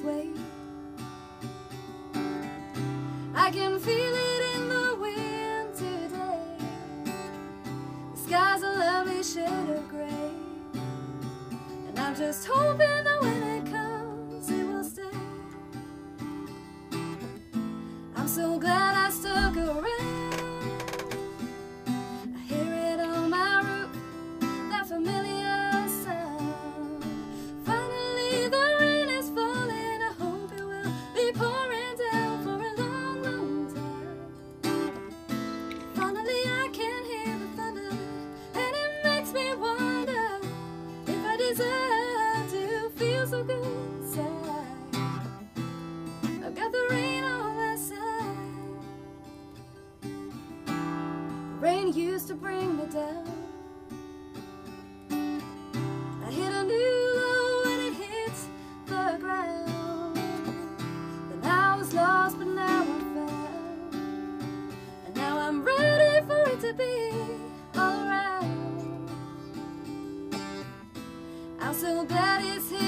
way. I can feel it in the wind today. The sky's a lovely shade of gray. And I'm just hoping that when it comes, it will stay. I'm so glad. Rain used to bring me down. I hit a new low when it hits the ground. Then I was lost but now I'm found. And now I'm ready for it to be alright. I'm so glad it's here.